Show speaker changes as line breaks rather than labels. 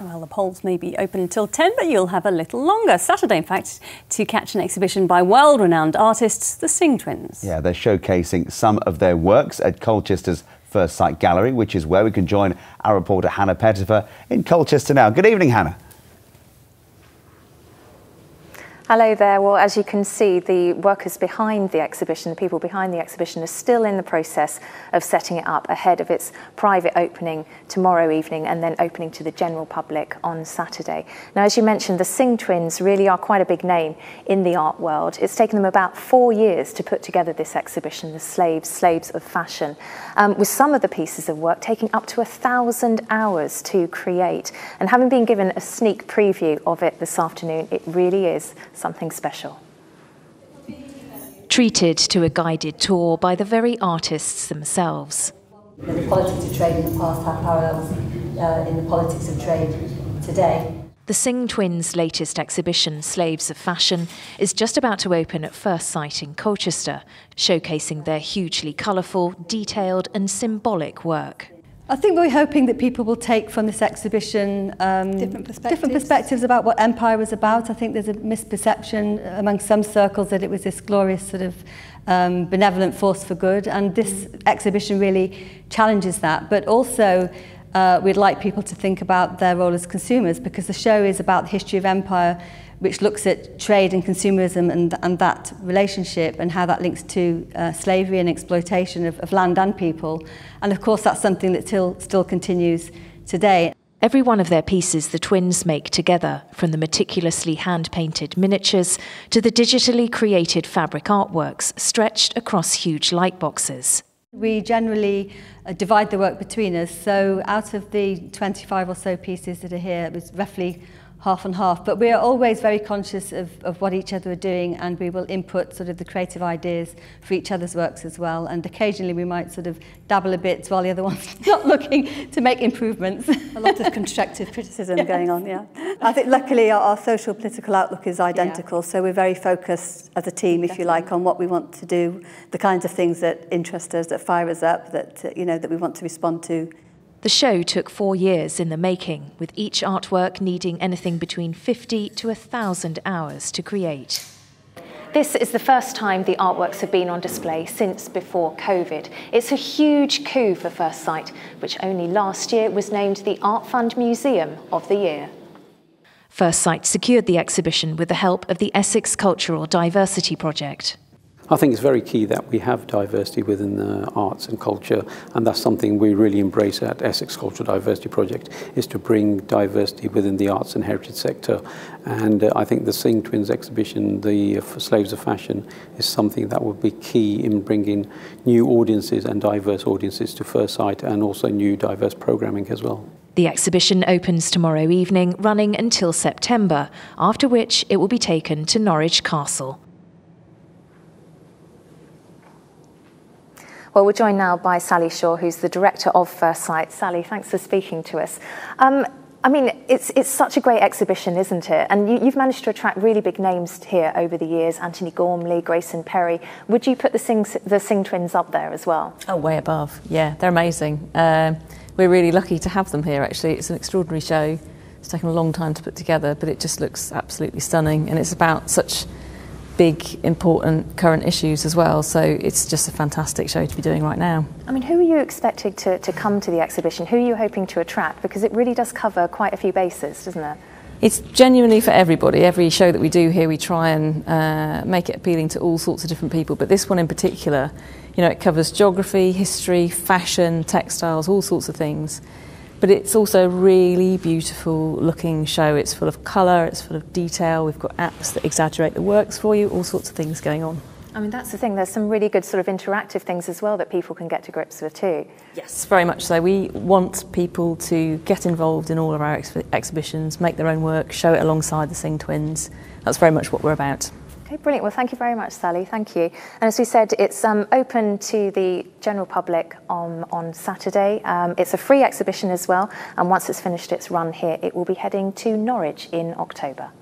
Well, the polls may be open until 10, but you'll have a little longer. Saturday, in fact, to catch an exhibition by world renowned artists, the Singh Twins.
Yeah, they're showcasing some of their works at Colchester's Firstsite Gallery, which is where we can join our reporter Hannah Pettifer in Colchester now. Good evening, Hannah.
Hello there. Well, as you can see, the workers behind the exhibition, the people behind the exhibition, are still in the process of setting it up ahead of its private opening tomorrow evening and then opening to the general public on Saturday. Now, as you mentioned, the Singh twins really are quite a big name in the art world. It's taken them about four years to put together this exhibition, The Slaves, Slaves of Fashion, um, with some of the pieces of work taking up to a thousand hours to create. And having been given a sneak preview of it this afternoon, it really is something special.
Treated to a guided tour by the very artists themselves.
The politics of trade in the past have parallels uh, in the politics of trade today.
The Singh twins' latest exhibition, Slaves of Fashion, is just about to open at Firstsite in Colchester, showcasing their hugely colourful, detailed, and symbolic work.
I think we're hoping that people will take from this exhibition um, different, perspectives. different perspectives about what Empire was about. I think there's a misperception among some circles that it was this glorious sort of um, benevolent force for good, and this mm. exhibition really challenges that. But also, uh, we'd like people to think about their role as consumers because the show is about the history of Empire which looks at trade and consumerism and, and that relationship and how that links to uh, slavery and exploitation of, of land and people. And of course, that's something that still, still continues today.
Every one of their pieces the twins make together, from the meticulously hand painted miniatures to the digitally created fabric artworks stretched across huge light boxes.
We generally uh, divide the work between us, so out of the 25 or so pieces that are here, it was roughly half and half. But we are always very conscious of, of what each other are doing and we will input sort of the creative ideas for each other's works as well. And occasionally we might sort of dabble a bit while the other one's not looking to make improvements.
A lot of constructive criticism yes. going on, yeah. I think luckily our, our social political outlook is identical, yeah. so we're very focused as a team, if Definitely. you like, on what we want to do, the kinds of things that interest us, that fire us up, that, uh, you know, that we want to respond to
The show took four years in the making, with each artwork needing anything between 50 to 1,000 hours to create.
This is the first time the artworks have been on display since before COVID. It's a huge coup for Firstsite, which only last year was named the Art Fund Museum of the Year.
Firstsite secured the exhibition with the help of the Essex Cultural Diversity Project.
I think it's very key that we have diversity within the arts and culture, and that's something we really embrace at Essex Cultural Diversity Project, is to bring diversity within the arts and heritage sector. And uh, I think the Singh Twins exhibition, the uh, Slaves of Fashion, is something that will be key in bringing new audiences and diverse audiences to Firstsite, and also new diverse programming as well.
The exhibition opens tomorrow evening, running until September, after which it will be taken to Norwich Castle.
Well, we're joined now by Sally Shaw, who's the director of Firstsite. Sally, thanks for speaking to us. Um, I mean, it's, it's such a great exhibition, isn't it? And you, you've managed to attract really big names here over the years Antony Gormley, Grayson Perry. Would you put the Singh, the Singh twins up there as well?
Oh, way above. Yeah, they're amazing. Um, we're really lucky to have them here, actually. It's an extraordinary show. It's taken a long time to put together, but it just looks absolutely stunning. And it's about such big, important current issues as well. So it's just a fantastic show to be doing right now.
I mean, who are you expecting to, to come to the exhibition? Who are you hoping to attract? Because it really does cover quite a few bases, doesn't it?
It's genuinely for everybody. Every show that we do here, we try and uh, make it appealing to all sorts of different people. But this one in particular, you know, it covers geography, history, fashion, textiles, all sorts of things. But it's also a really beautiful looking show. It's full of colour, it's full of detail. We've got apps that exaggerate the works for you, all sorts of things going on.
I mean, that's the thing. There's some really good sort of interactive things as well that people can get to grips with too.
Yes, very much so. We want people to get involved in all of our ex exhibitions, make their own work, show it alongside the Singh twins. That's very much what we're about.
Okay, brilliant. Well, thank you very much, Sally. Thank you. And as we said, it's um, open to the general public on, on Saturday. Um, it's a free exhibition as well. And once it's finished its run here, it will be heading to Norwich in October.